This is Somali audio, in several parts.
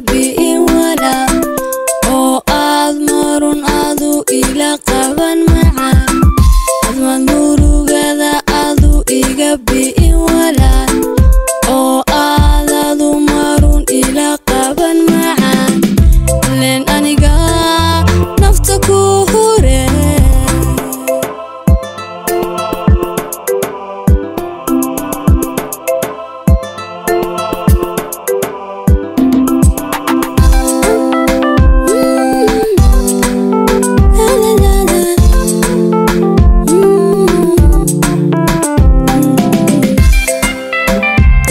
be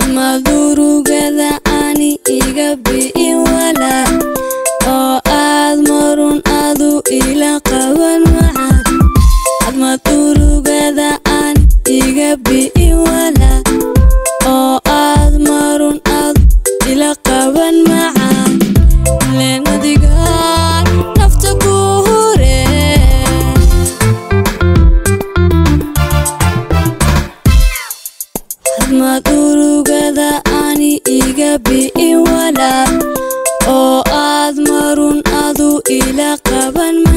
madurugada ani iga bi'in walaa oo aad marun adu ila qaban macaan إلى قبل ما